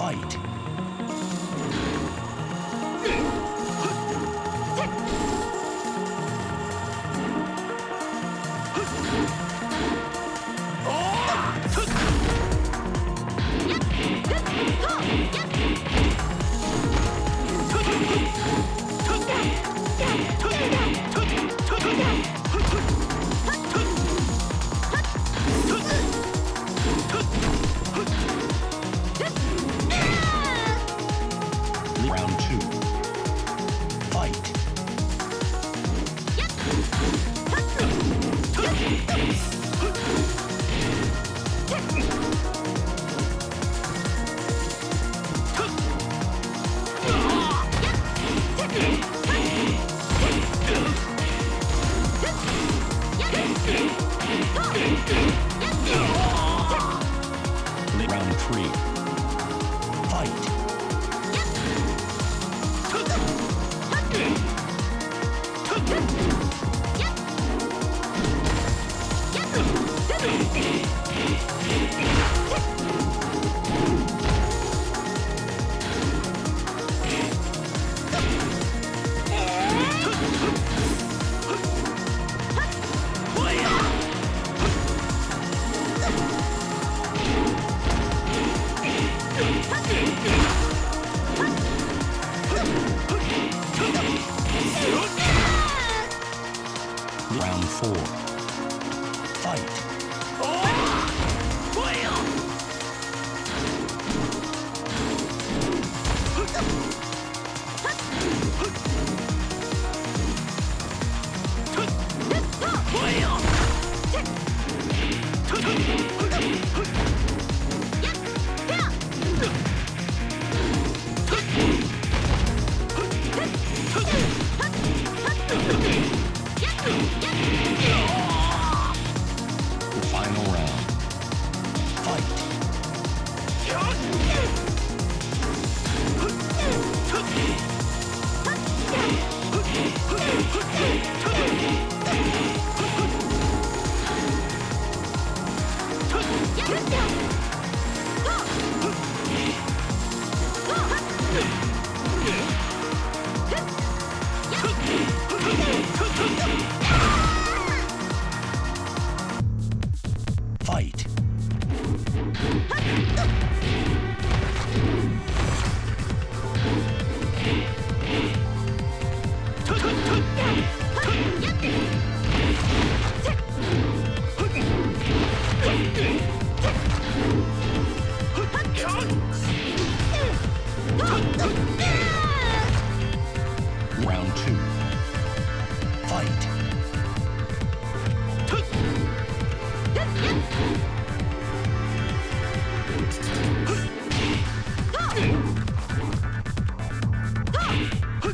Fight. Three. Fight. Round four. Fight. Round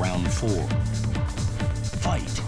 Round four. Fight.